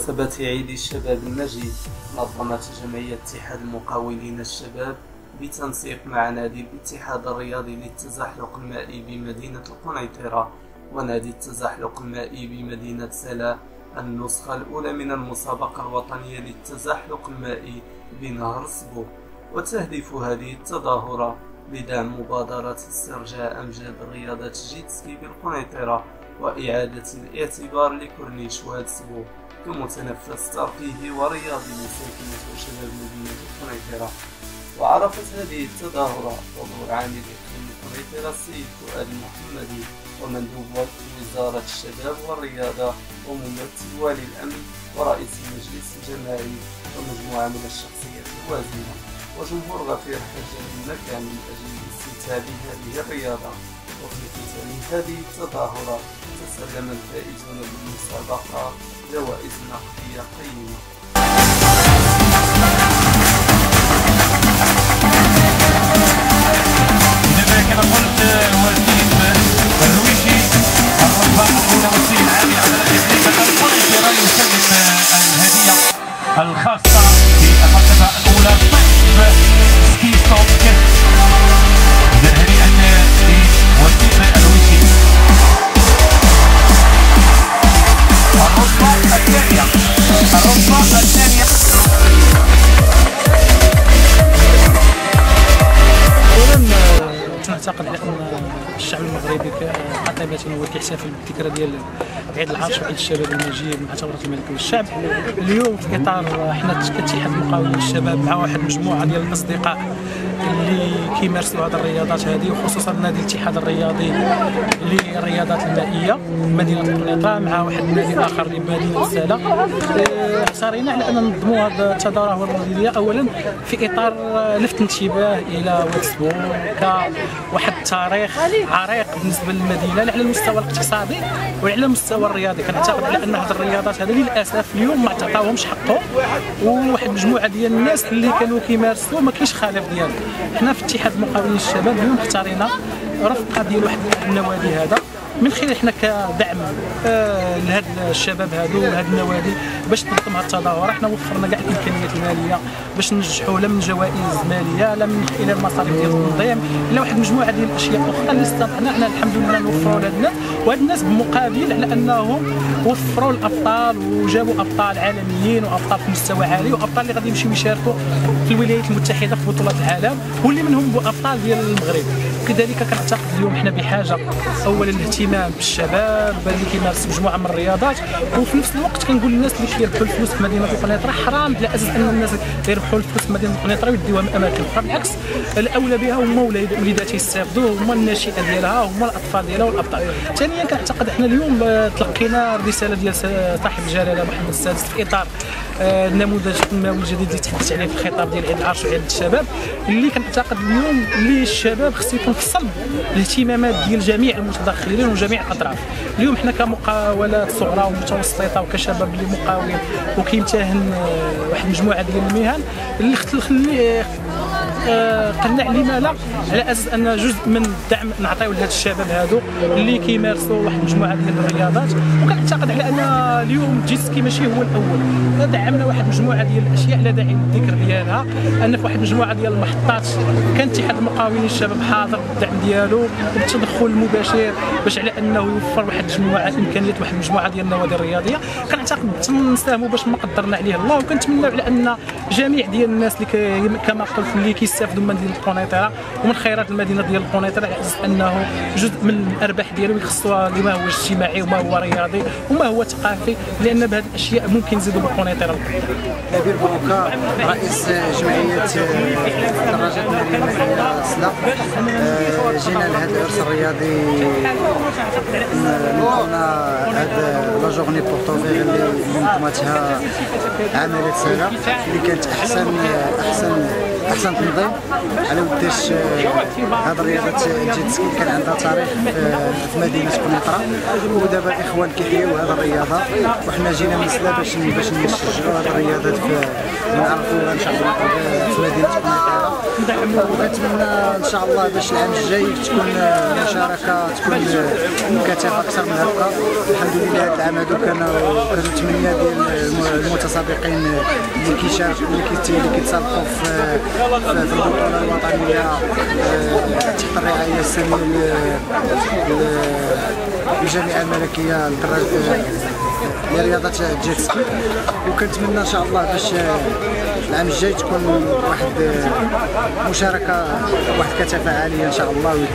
بمناسبة عيد الشباب المجيد. نظمت جمعية اتحاد المقاولين الشباب بتنسيق مع نادي الاتحاد الرياضي للتزحلق المائي بمدينة القنيطرة ونادي التزحلق المائي بمدينة سلا. النسخة الأولى من المسابقة الوطنية للتزحلق المائي بنهر سبو. وتهدف هذه التظاهرة لدعم مبادرة استرجاع أمجاد رياضة جيتسكي بالقنيطرة وإعادة الاعتبار لكورنيش سبو. كمتنفس ترفيهي ورياضي لساكنة وشباب مدينة القنيطرة وعرفت هذه التظاهرة حضور عامل إقليم القنيطرة السيد فؤاد المحمدي ومندوب وزارة الشباب والرياضة وممثل والي الأمن ورئيس المجلس الجماعي ومجموعة من الشخصيات الوازنة. وجمهور غفير حاجة المكان من أجل الاستمتاع بهذه الرياضة. وفي هذه التظاهرة تسلم الفائزون بالمسابقة جوائز نقدية قيمة كما نعتقد على ان الشعب المغربي قاطبة هو كيحتفل بالذكرى ديال عيد العرش وعيد الشباب المجيد مع ثوره الملكيه والشعب. اليوم في إطار حنا كاتحاد مقاولين الشباب مع واحد المجموعه ديال الأصدقاء. اللي كيمارسوا هذه الرياضات هذه وخصوصا نادي الاتحاد الرياضي للرياضات المائية مدينة القنيطره مع واحد النادي آخر لمدينه سالا اختارينا على أن ننظموا هذه التظاهره الرياضية. اولا في إطار لفت الانتباه إلى واتسبو كواحد التاريخ عريق بالنسبة للمدينة على المستوى الاقتصادي ولا على المستوى الرياضي. كنعتقد على أن هذه الرياضات هذه للأسف اليوم ما عطاوهمش حقهم وواحد المجموعه ديال الناس اللي كانوا كيمارسوا ما كاينش خالف ديالهم. حنا في اتحاد مقاولين الشباب اليوم اختارينا رفقة ديال واحد النوادي هذا. من خلال حنا كدعم آه لهاد الشباب هادو وهاد النوادي باش تنظم هاد التظاهرة. حنا وفرنا كاع الامكانيات المالية باش ننجحوا لا من جوائز مالية لا من إلى المصاريف ديال التنظيم لا واحد المجموعه ديال الاشياء أخرى اللي استطعنا. حنا الحمد لله نوفروا لهاد الناس. وهاد الناس بمقابل على أنهم وفروا الأبطال وجابوا أبطال عالميين وأبطال في مستوى عالي وأبطال اللي غادي يمشيو يشاركوا في الولايات المتحدة في بطولات العالم واللي منهم أبطال ديال المغرب. كذلك كنعتقد اليوم حنا بحاجة اولا الاهتمام بالشباب اللي كيمارسوا مجموعة من الرياضات. وفي نفس الوقت كنقول للناس اللي كيربحوا الفلوس في مدينة القنيطرة حرام على أساس أن الناس يربحوا الفلوس في مدينة القنيطرة ويديوها من أماكن أخرى بالعكس الأولى بها هما وليداتها يستافدوا هما الناشئة ديالها هما الأطفال ديالها والأبطال ثانيا كنعتقد إحنا اليوم تلقينا رسالة ديال صاحب الجلاله محمد السادس في إطار النموذج التنموي الجديد اللي تحدث عليه في الخطاب ديال عيد العرش وعيد الشباب اللي كنعتقد اليوم اللي الشباب خصو يكون في صلب الاهتمامات ديال جميع المتدخلين وجميع الأطراف. اليوم حنا كمقاولات صغرى ومتوسطة وكشباب اللي مقاولين وكيمتهن واحد المجموعه ديال المهن اللي خلي قلنا لما لا على أساس أن جزء من الدعم نعطيو لهاد الشباب هادو اللي كيمارسوا واحد المجموعة ديال الرياضات. وكنعتقد على أن اليوم جيسكي ماشي هو الأول. دعمنا واحد المجموعه ديال الأشياء لا داعي للذكر ديالها. أن في واحد المجموعه ديال المحطات كان اتحاد المقاولين الشباب حاضر بالدعم ديالو. بالتدخل المباشر باش على أنه يوفر واحد المجموعة الامكانيات واحد المجموعة ديال النوادي الرياضية. كنعتقد تنساهموا باش ما قدرنا عليه الله. وكنتمناو على أن جميع ديال الناس اللي كما قلت اللي كيستافدوا من مدينة القنيطره ومن خيرات المدينة ديال على أساس أنه جزء من الأرباح ديالو يخصوها لما هو اجتماعي وما هو رياضي وما هو ثقافي لأن بهذه الأشياء ممكن نزيدوا بالقنيطرة. نبيل بوكا رئيس جمعية دراجات المدينة سلا جينا لهذا العرس الرياضي نظمنا هذا لا جورني بورتوفيغ اللي نظمتها عمليه سلا اللي كانت أحسن أحسن أحسن تنظيم. على وداش هذه الرياضة الجيت كان عندها تاريخ في مدينة قنيطره ودابا الاخوان كيحيوا هذه الرياضة. وحنا جينا من سلا باش باش نشجعوا هذه الرياضات في نعرفوا إن شاء الله في مدينة قنيطره وكنتمنى إن شاء الله باش العام الجاي تكون المشاركه تكون بكثافه أكثر من هكا. الحمد لله هذا العام هذا كانوا كانوا ثمانيه ديال المتسابقين اللي كيشاركوا اللي كيت- اللي كيتسابقوا في البطولة الوطنية آه، تحت الرعايه الساميه الجامعة الملكيه للدراجه لرياضه ال jet ski وكنتمنى ان شاء الله باش العام الجاي تكون واحد مشاركه واحد كثافه عاليه ان شاء الله